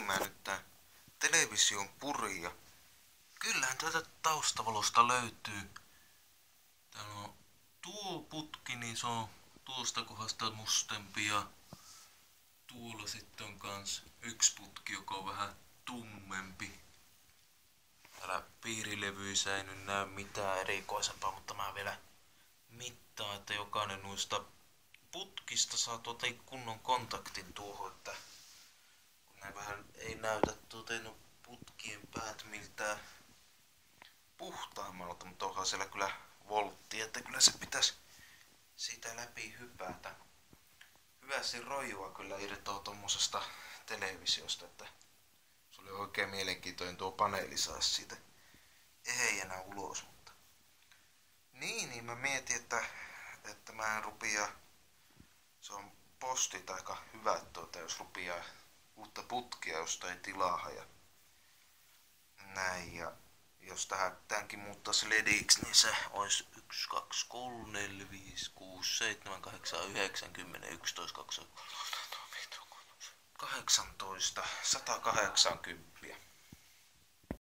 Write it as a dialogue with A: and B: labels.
A: etsimään nyt tää television puri ja kyllähän tätä taustavalosta löytyy. Täällä on tuo putki, niin se on tuosta kohdasta mustempi ja tuolla sitten on kans yksi putki, joka on vähän tummempi. Täällä piirilevyissä ei nyt näy mitään erikoisempaa, mutta mä vielä mittaan, että jokainen noista putkista saa tuota kunnon kontaktin tuohon, että kun ne vähän ei näytä tuota putkien päät miltään puhtaammalta, mutta onhan siellä kyllä voltti, että kyllä se pitäisi siitä läpi hypätä. Hyvästi rojua kyllä irtoa tuommoisesta televisiosta, että se oli oikein mielenkiintoinen tuo paneeli saa siitä ehjänä ulos, mutta niin, niin mä mietin, että, että mä rupiaa, se on postit aika hyvät tuota, jos rupiaa uutta putkia jostain tilaa ja näin. Ja jos tähän tämänkin muuttaisi lediksi, niin se olisi 1, 2, 3, 4, 5, 6, 7, 8, 9, 10, 11, 12, 18, 180,